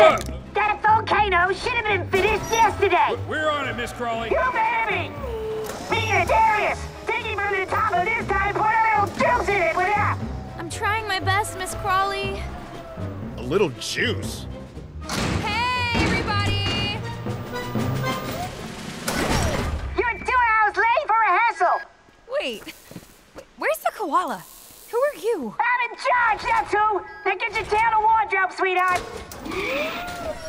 Listen! That volcano should have been finished yesterday! We're on it, Miss Crawly. You baby! Me and Darius! Taking from the top of this time, put a little juice in it, will ya? I'm trying my best, Miss Crawly. A little juice. Hey, everybody! You're two hours late for rehearsal! Wait, where's the koala? You? I'm in charge, that's who! Now get your tail to wardrobe, sweetheart!